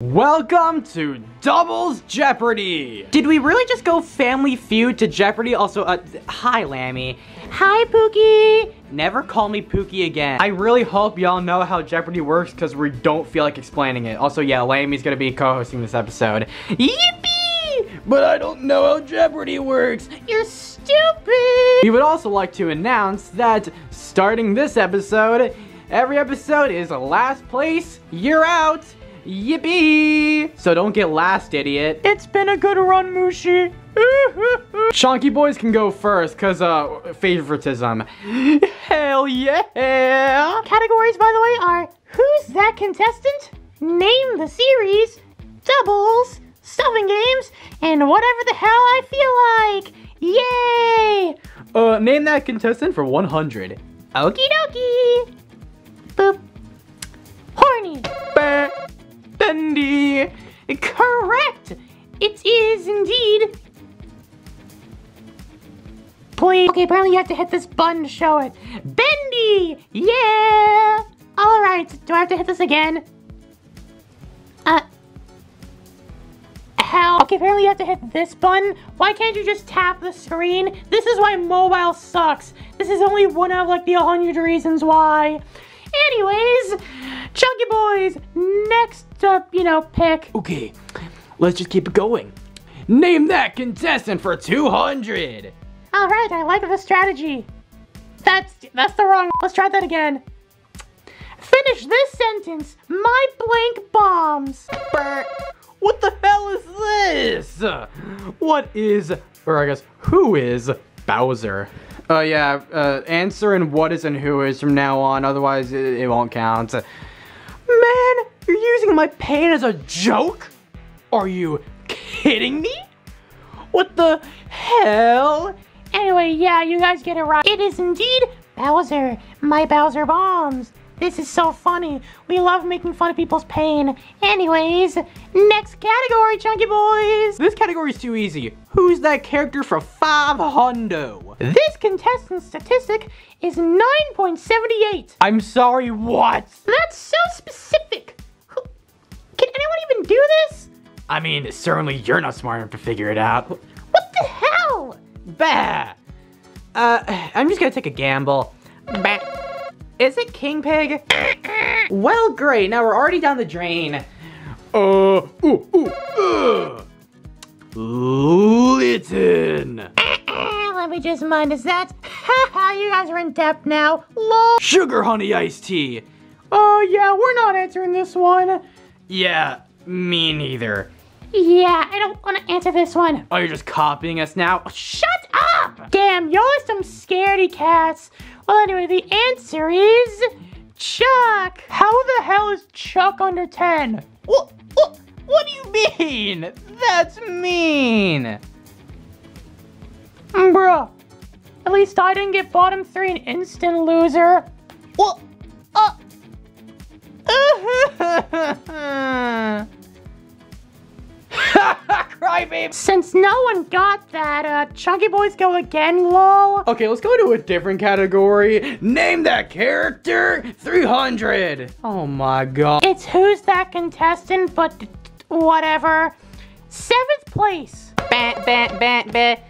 Welcome to Doubles Jeopardy! Did we really just go Family Feud to Jeopardy? Also, uh, hi Lammy. Hi Pookie! Never call me Pookie again. I really hope y'all know how Jeopardy works because we don't feel like explaining it. Also, yeah, Lammy's gonna be co-hosting this episode. Yippee! But I don't know how Jeopardy works. You're stupid! We would also like to announce that starting this episode, every episode is a last place, you're out. Yippee! So don't get last, idiot. It's been a good run, Mushi. Chunky boys can go first, cause uh, favoritism. Hell yeah! Categories, by the way, are Who's That Contestant? Name the Series, Doubles, Stuffing Games, and Whatever the Hell I Feel Like! Yay! Uh, name that contestant for 100. Okie dokie! Boop. Bendy! Correct! It is indeed. Please. Okay, apparently you have to hit this button to show it. Bendy! Yeah! Alright, do I have to hit this again? Uh. How? Okay, apparently you have to hit this button. Why can't you just tap the screen? This is why mobile sucks. This is only one of like the 100 reasons why. Anyways, Chunky Boys, next up, you know, pick. Okay, let's just keep it going. Name that contestant for 200. All right, I like the strategy. That's, that's the wrong, let's try that again. Finish this sentence, my blank bombs. What the hell is this? What is, or I guess, who is Bowser? Oh uh, yeah, uh, answer and what is and who is from now on, otherwise it, it won't count. Man, you're using my pain as a joke? Are you kidding me? What the hell? Anyway, yeah, you guys get it right. It is indeed Bowser, my Bowser bombs. This is so funny. We love making fun of people's pain. Anyways, next category, chunky boys. This category is too easy. Who's that character for 500? This contestant statistic is 9.78. I'm sorry, what? That's so specific. Can anyone even do this? I mean, certainly you're not smart enough to figure it out. What the hell? Bah. Uh, I'm just gonna take a gamble. Bah. Is it King Pig? well, great. Now we're already down the drain. Uh, ooh, ooh, uh. Litten. Let me just minus that. Haha, you guys are in depth now. Lol. Sugar honey iced tea. Oh, yeah, we're not answering this one. Yeah, me neither. Yeah, I don't want to answer this one. Oh, you're just copying us now? Shut up! Damn, y'all are some scaredy cats. Well, anyway, the answer is Chuck. How the hell is Chuck under 10? What, what, what do you mean? That's mean. Bruh. At least I didn't get bottom three an instant loser. What? Uh. Since no one got that, uh, Chunky Boys go again, lol. Okay, let's go to a different category. Name that character 300. Oh my god. It's who's that contestant, but whatever. Seventh place. Bat, bat, bat, bat.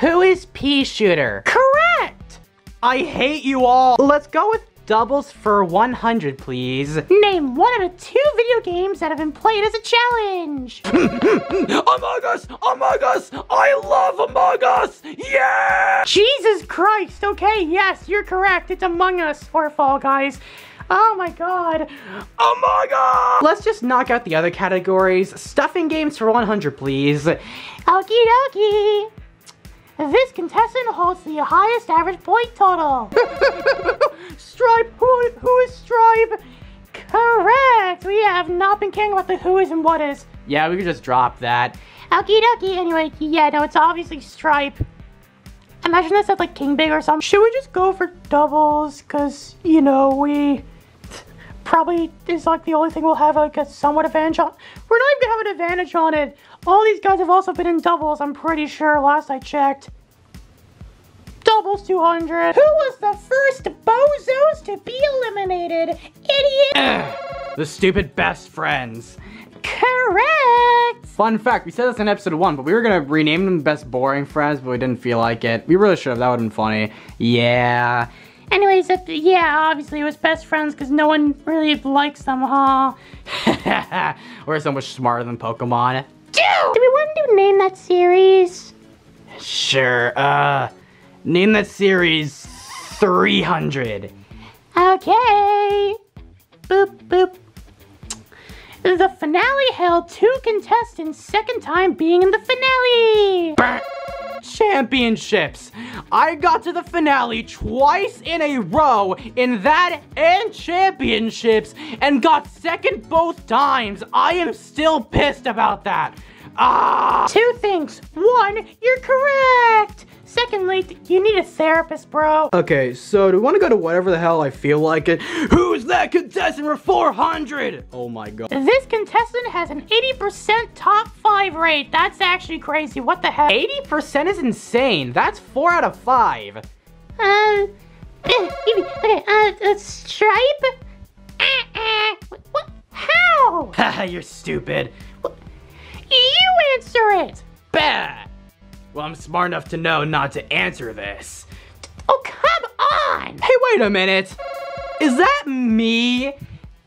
Who is Peashooter? Correct. I hate you all. Let's go with doubles for 100, please. Name one of the two video games that have been played as a challenge. Among Us! Among Us! I love Among Us! Yeah! Jesus Christ! Okay, yes, you're correct. It's Among Us for Fall Guys. Oh my god. Among Us! Let's just knock out the other categories. Stuffing games for 100, please. Okie dokie. This contestant holds the highest average point total. Stripe, who, who is Stripe? Correct! We have not been caring about the who is and what is. Yeah, we could just drop that. Okie dokie, anyway, yeah, no, it's obviously Stripe. Imagine this at like King Big or something. Should we just go for doubles? Cause, you know, we probably is like the only thing we'll have like a somewhat advantage on. We're not even gonna have an advantage on it. All these guys have also been in doubles, I'm pretty sure, last I checked. Doubles 200. Who was the first bozos to be eliminated? Idiot! The stupid best friends. Correct! Fun fact, we said this in episode one, but we were gonna rename them best boring friends, but we didn't feel like it. We really should have, that would have been funny. Yeah. Anyways, uh, yeah, obviously it was best friends because no one really likes them, huh? we're so much smarter than Pokemon. Dude! Do we want to name that series? Sure, uh, name that series 300. Okay. Boop, boop. The finale held two contestants' second time being in the finale. Championships. I got to the finale twice in a row in that and championships and got second both times. I am still pissed about that. Ah! Two things. One, you're correct. Secondly, you need a therapist, bro. Okay, so do we want to go to whatever the hell I feel like it? Who's that contestant for 400? Oh my god. This contestant has an 80% top 5 rate. That's actually crazy. What the hell? 80% is insane. That's 4 out of 5. Uh, okay, uh, uh Stripe? Uh, uh, what? How? Haha, you're stupid. You answer it. Bah! Well, I'm smart enough to know not to answer this. Oh, come on! Hey, wait a minute. Is that me?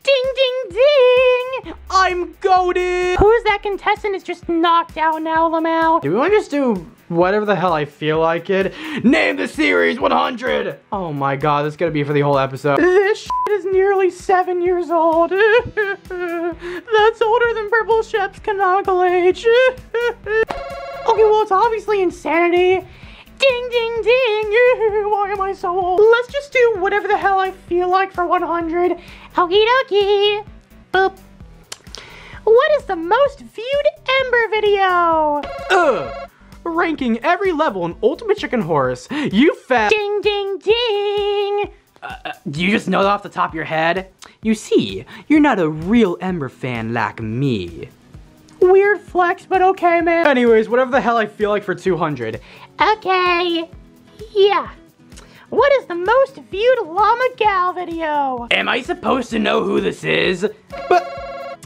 Ding, ding, ding! I'm goaded! Who's that contestant is just knocked out now, Lamau? Do we want to just do whatever the hell I feel like it? Name the series 100! Oh my god, this is gonna be for the whole episode. This is nearly seven years old. That's older than Purple Shep's canonical age. okay, well, it's obviously insanity. Ding, ding, ding. Why am I so old? Let's just do whatever the hell I feel like for 100. Okie dokie. Boop. What is the most viewed Ember video? Ugh. Ranking every level in Ultimate Chicken Horse. You fat- Ding, ding, ding. Uh, uh, do you just know that off the top of your head? You see, you're not a real Ember fan like me. Weird flex, but okay, man. Anyways, whatever the hell I feel like for 200. Okay. Yeah. What is the most viewed Llama Gal video? Am I supposed to know who this is? But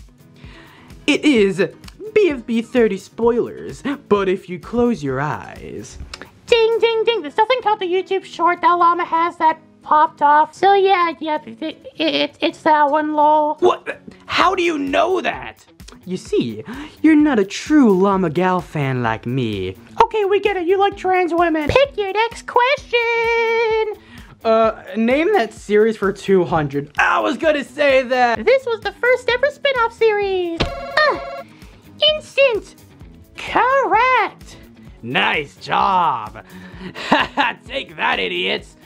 it is BFB 30 spoilers, but if you close your eyes. Ding, ding, ding. This doesn't count the YouTube short that Llama has that popped off. So yeah, yeah, it, it, it's that one, lol. What? How do you know that? You see, you're not a true Llama Gal fan like me. Okay, we get it. You like trans women. Pick your next question. Uh, name that series for 200. I was gonna say that. This was the first ever spin-off series. Uh, instant. Correct. Nice job. Take that, idiots.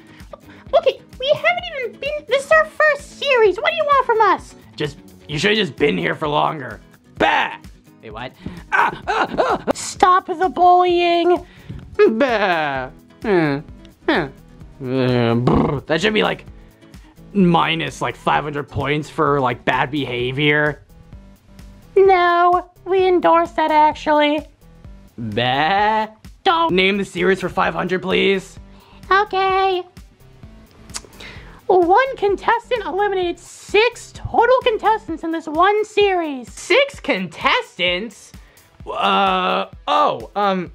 Okay, we haven't even been. This is our first series. What do you want from us? Just, you should have just been here for longer. Bah! Wait, what? Ah, ah, ah. Stop the bullying. Bah. Eh. Uh, that should be like minus like 500 points for like bad behavior. No, we endorse that actually. Bah. Don't. Name the series for 500, please. Okay. One contestant eliminated six total contestants in this one series. Six contestants? Uh, oh, um,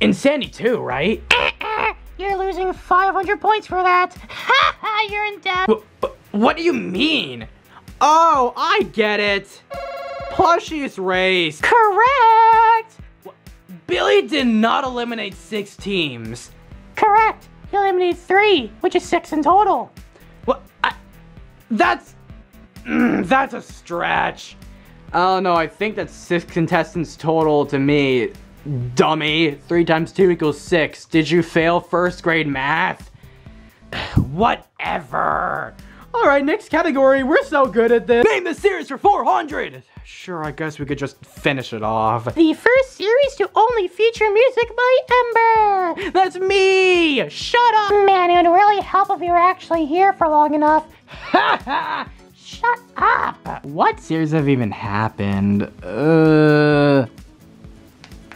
Insanity 2, right? You're losing 500 points for that. Ha ha, you're in debt. Wh- what do you mean? Oh, I get it. Plushiest race. Correct. Billy did not eliminate six teams. Correct. He eliminated three, which is six in total. What? I, that's mm, that's a stretch. I don't know. I think that's six contestants total to me. Dummy. Three times two equals six. Did you fail first grade math? Whatever. All right, next category. We're so good at this. Name the series for 400. Sure, I guess we could just finish it off. The first series to only feature music by Ember. That's me. Shut up. Man, it would really help if you were actually here for long enough. Ha ha. Shut up. What series have even happened? Uh.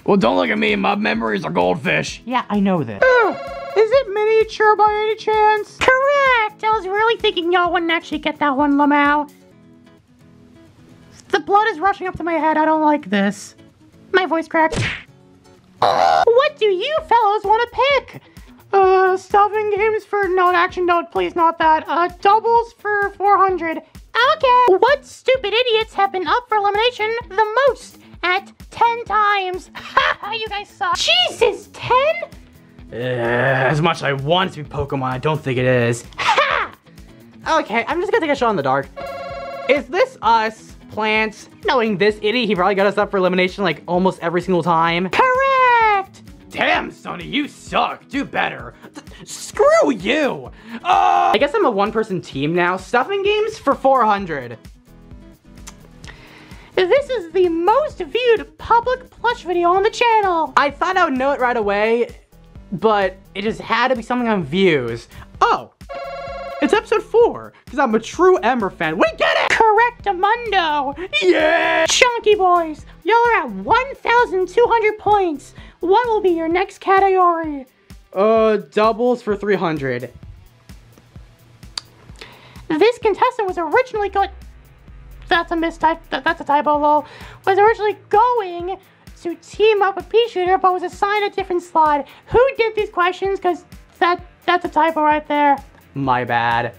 Well, don't look at me. My memories are goldfish. Yeah, I know this. Is it miniature by any chance? Correct. I was really thinking y'all wouldn't actually get that one, Lamau. The blood is rushing up to my head. I don't like this. My voice cracked. what do you fellows want to pick? Uh, stuffing games for, no, action, no, please, not that. Uh, doubles for 400. Okay. What stupid idiots have been up for elimination the most at 10 times? Ha, you guys suck. Jesus, 10? Uh, as much as I want it to be Pokemon, I don't think it is. Ha! Okay, I'm just gonna take a shot in the dark. Is this us, plants? Knowing this idiot, he probably got us up for elimination like almost every single time. Correct! Damn, Sonny, you suck. Do better. Th- screw you. Uh, I guess I'm a one-person team now. Stuffing games for 400. This is the most viewed public plush video on the channel. I thought I would know it right away, but it just had to be something on views. Oh, it's episode four, because I'm a true Ember fan. We get it! Correct, Amundo. Yeah! Chunky boys, y'all are at 1,200 points. What will be your next category? Uh, doubles for 300. This contestant was originally going. That's a mistype. That, that's a typo, lol. Was originally going to team up with Peashooter, but was assigned a different slot. Who did these questions? Because that that's a typo right there. My bad.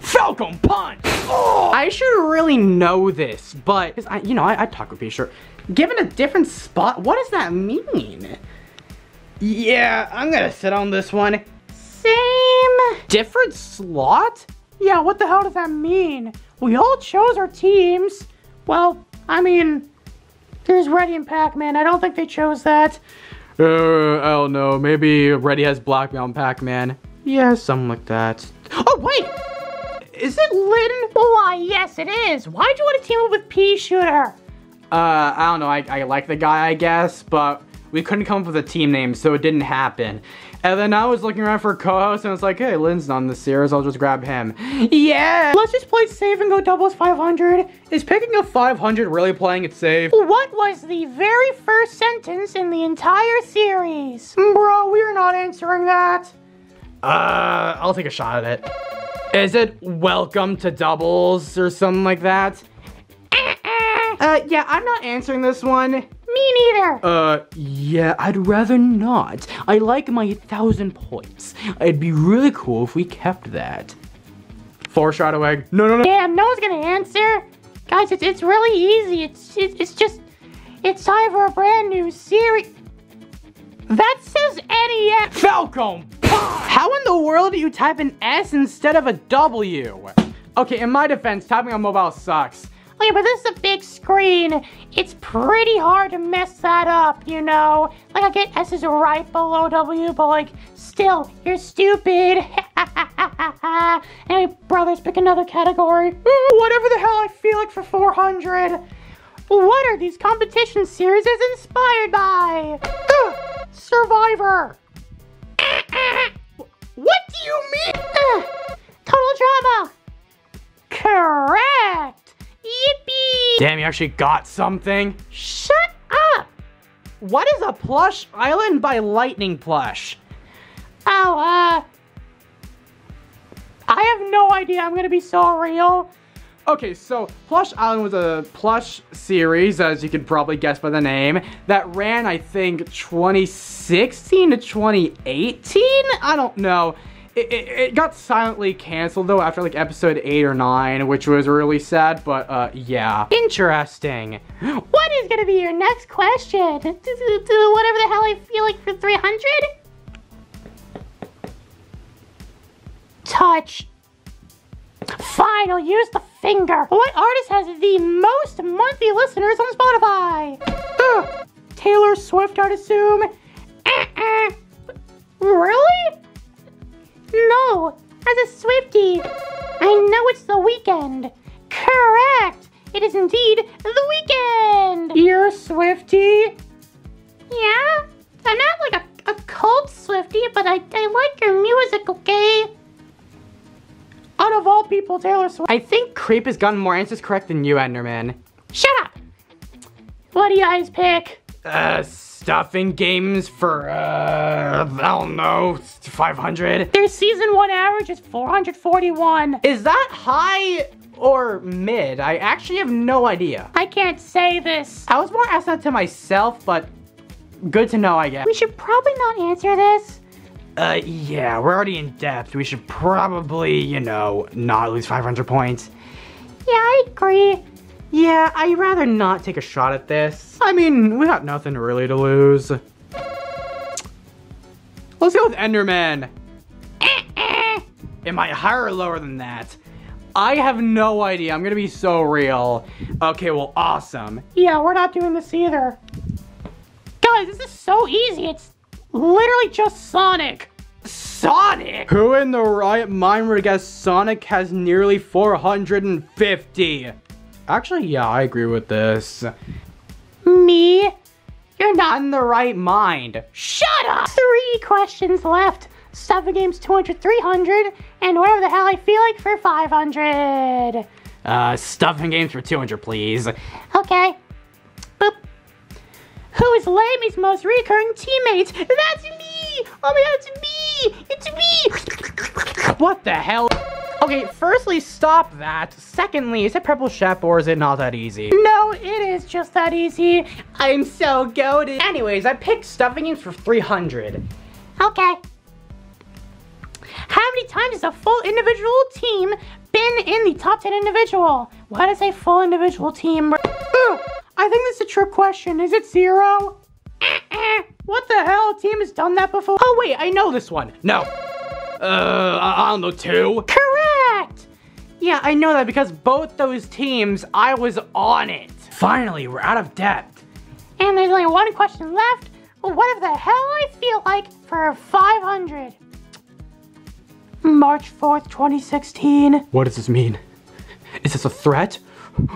Falcon Punch! Oh! I should really know this, but, I, you know, I, I talk with Fisher. Given a different spot, what does that mean? Yeah, I'm gonna sit on this one. Same. Different slot? Yeah, what the hell does that mean? We all chose our teams. Well, I mean, there's Reddy and Pac-Man. I don't think they chose that. Uh, I don't know. Maybe Reddy has Black Mountain Pac-Man. Yeah, something like that. Oh, wait! Is it Lyn? Why, yes, it is. Why'd you want to team up with Peashooter? Uh, I don't know. I, I like the guy, I guess, but we couldn't come up with a team name, so it didn't happen. And then I was looking around for a co-host, and it's like, hey, Lyn's not in the series. I'll just grab him. Yeah! Let's just play safe and go doubles 500. Is picking a 500 really playing it safe? What was the very first sentence in the entire series? Bro, we're not answering that. Uh, I'll take a shot at it. Is it welcome to doubles or something like that? Uh, yeah, I'm not answering this one. Me neither. Uh, yeah, I'd rather not. I like my thousand points. It'd be really cool if we kept that. Four shot. No, no, no. Damn, no one's gonna answer. Guys, it's, it's really easy. It's, it's, it's just, it's time for a brand new series. That says NES. Falcon! How in the world do you type an S instead of a W? Okay, in my defense, typing on mobile sucks. But this is a big screen. It's pretty hard to mess that up, you know? Like, I get S is right below W, but like, still, you're stupid. anyway, brothers, pick another category. Whatever the hell I feel like for 400. What are these competition series inspired by? Ugh, Survivor. What do you mean? Ugh, Total drama. Correct. Yippee! Damn, you actually got something. Shut up! What is a plush island by lightning plush? Oh, uh. I have no idea. I'm gonna be so real. Okay, so Plush Island was a plush series, as you can probably guess by the name, that ran, I think, 2016 to 2018? I don't know. It, it, it got silently canceled, though, after, like, episode 8 or 9, which was really sad, but, uh, yeah. Interesting. What is gonna be your next question? Whatever the hell I feel like for 300? Touch. Fine, I'll use the finger. What artist has the most monthly listeners on Spotify? Ugh, Taylor Swift, I'd assume. Uh-uh. Really? No, as a Swiftie. I know it's the Weeknd. Correct. It is indeed the Weeknd. You're a Swiftie? Yeah? I'm not like a, a cult Swiftie, but I, I like your music, okay? Out of all people, Taylor Swift. I think Creep has gotten more answers correct than you, Enderman. Shut up! What do you guys pick? Uh, stuffing games for, uh, I don't know, 500? Their season one average is 441. Is that high or mid? I actually have no idea. I can't say this. I was more asked that to myself, but good to know, I guess. We should probably not answer this. Uh, yeah, we're already in depth. We should probably, you know, not lose 500 points. Yeah, I agree. Yeah, I'd rather not take a shot at this. I mean, we got nothing really to lose. Let's go with Enderman. Am I higher or lower than that? I have no idea. I'm gonna be so real. Okay, well, awesome. Yeah, we're not doing this either. Guys, this is so easy. It's literally just Sonic. Sonic? Who in the right mind would guess Sonic has nearly 450? Actually, yeah, I agree with this. Me? You're not in the right mind. Shut up! Three questions left. Stuffing games 200, 300, and whatever the hell I feel like for 500. Uh, stuffing games for 200, please. Okay. Boop. Who is Lammy's most recurring teammate? That's me! Oh my god, it's me! It's me! What the hell? Okay, firstly, stop that. Secondly, is it purple chef or is it not that easy? No, it is just that easy. I'm so goaded. Anyways, I picked stuffing games for 300. Okay. How many times has a full individual team been in the top 10 individual? Why does a full individual team? Ooh, I think that's a trick question. Is it zero? what the hell? A team has done that before? Oh wait, I know this one. No. Uh, I don't know, two? Correct! Yeah, I know that because both those teams, I was on it. Finally, we're out of depth. And there's only one question left. What the hell I feel like for 500? March 4th, 2016. What does this mean? Is this a threat?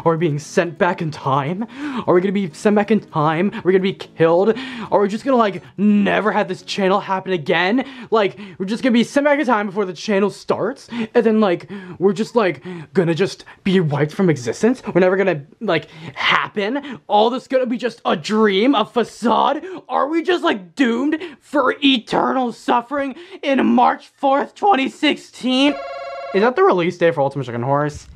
Are we being sent back in time? Are we gonna be sent back in time? Are we gonna be killed? Are we just gonna like never have this channel happen again? Like we're just gonna be sent back in time before the channel starts, and then like we're just like gonna just be wiped from existence. We're never gonna like happen. All this gonna be just a dream, a facade. Are we just like doomed for eternal suffering in March 4th, 2016? Is that the release day for Ultimate Chicken Horse?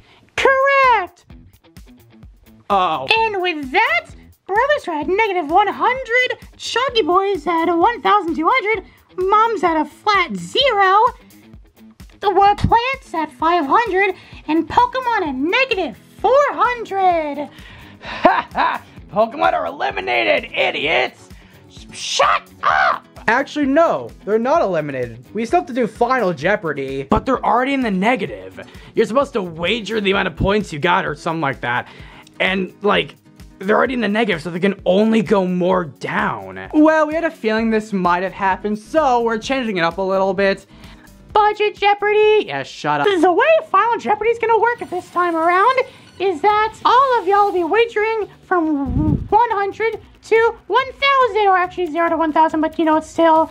Correct! Oh. And with that, Brothers are at negative 100, Chunky Boys at 1,200, Mom's at a flat zero, the word plants at 500, and Pokemon at negative 400. Ha ha! Pokemon are eliminated, idiots! Shut up! Actually, no, they're not eliminated. We still have to do Final Jeopardy. But they're already in the negative. You're supposed to wager the amount of points you got or something like that. And, like, they're already in the negative, so they can only go more down. Well, we had a feeling this might have happened, so we're changing it up a little bit. Budget Jeopardy! Yeah, shut up. The way Final Jeopardy is gonna work this time around is that all of y'all will be wagering from 100 to 1,000, or actually 0 to 1,000, but you know, it's still.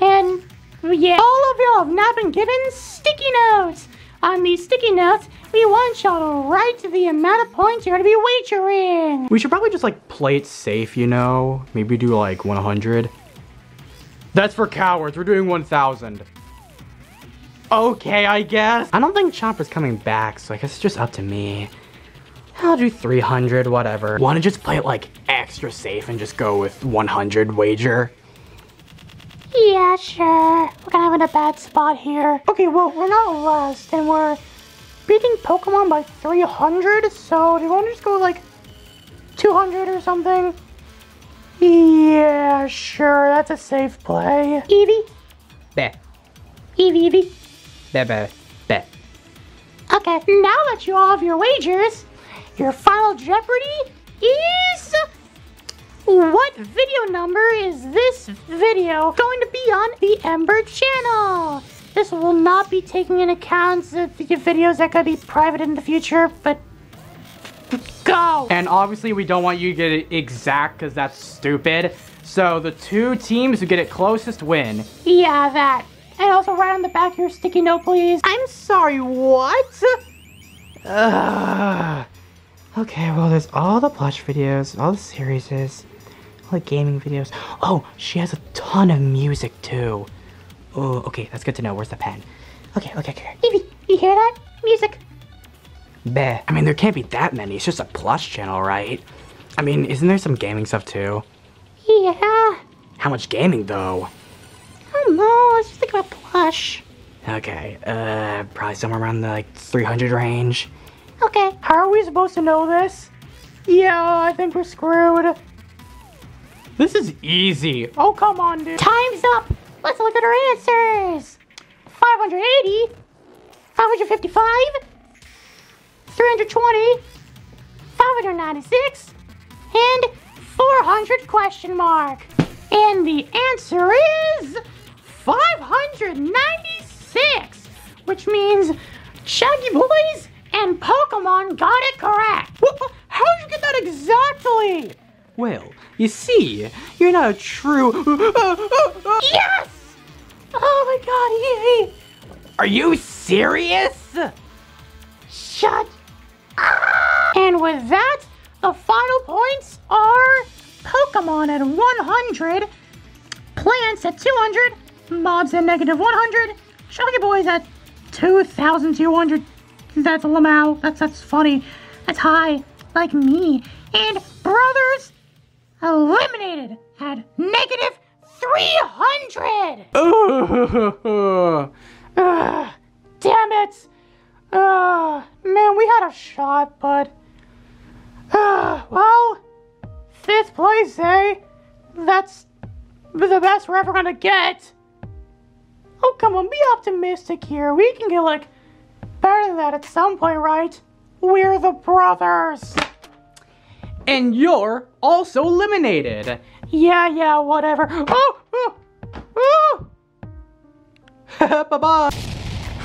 And yeah, all of y'all have not been given sticky notes. On these sticky notes, we want y'all to the amount of points you're gonna be wagering. We should probably just like play it safe, you know? Maybe do like 100. That's for cowards. We're doing 1,000. Okay, I guess. I don't think Chomper's coming back, so I guess it's just up to me. I'll do 300, whatever. Want to just play it like extra safe and just go with 100 wager? Yeah, sure. We're kind of in a bad spot here. Okay, well, we're not last, and we're beating Pokemon by 300, so do you want to just go like 200 or something? Yeah, sure, that's a safe play. Eevee? Beh. Eevee, Eevee. Beh, beh, beh. Okay, now that you all have your wagers, your final Jeopardy is... What video number is this video going to be on the Ember channel? This will not be taking into account the videos that could be private in the future, but go! And obviously we don't want you to get it exact because that's stupid. So the two teams who get it closest win. Yeah, that. And also write on the back your sticky note, please. I'm sorry, what? Ugh. Okay, well, there's all the plush videos, all the series, like gaming videos. Oh, she has a ton of music too. Oh, okay, that's good to know. Where's the pen? Okay, okay, okay. Evie, you hear that? Music. Bleh. I mean, there can't be that many. It's just a plush channel, right? I mean, isn't there some gaming stuff too? Yeah. How much gaming though? I don't know. Let's just think about plush. Okay, uh, probably somewhere around the like 300 range. Okay. How are we supposed to know this? Yeah, I think we're screwed. This is easy. Oh, come on, dude. Time's up. Let's look at our answers. 580, 555, 320, 596, and 400 question mark. And the answer is 596, which means Shaggy Boys and Pokemon got it correct. How did you get that exactly? Well, you see, you're not a true. Yes! Oh my god, Evie! Are you serious? Shut up! And with that, the final points are Pokemon at 100, Plants at 200, Mobs at negative 100, Shaggy Boys at 2,200. That's Lamau. That's that's funny. That's high, like me. And Brothers eliminated at negative 300. Ugh, damn it. Uh, man, we had a shot, but. Uh, well, fifth place, eh? That's the best we're ever gonna get. Oh, come on, be optimistic here. We can get, like, better than that at some point, right? We're the brothers. And you're also eliminated. Yeah, yeah, whatever. Oh, oh, oh. bye bye.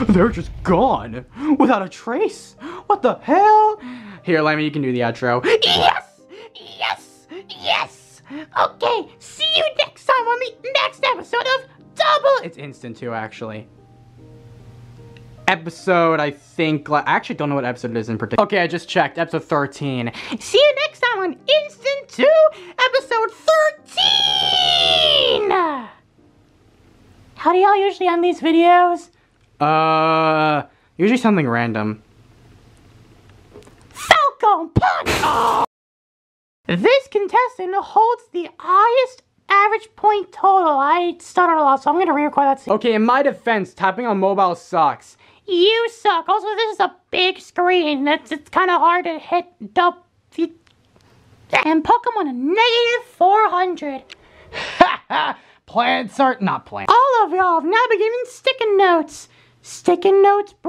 They're just gone without a trace. What the hell? Here, Lammy, you can do the outro. Yes! Yes! Yes! Okay, see you next time on the next episode of Double. It's instant too, actually. Episode, I think. I actually don't know what episode it is in particular. Okay, I just checked. Episode 13. See you next on Instant 2, episode 13! How do y'all usually end these videos? Uh, usually something random. Falcon Punch! This contestant holds the highest average point total. I stuttered a lot, so I'm gonna re-record that scene. Okay, in my defense, tapping on mobile sucks. You suck. Also, this is a big screen. It's, it's kind of hard to hit the... And Pokemon a negative 400. Plants are not plants. All of y'all have now been given sticky notes. Sticking notes, bro.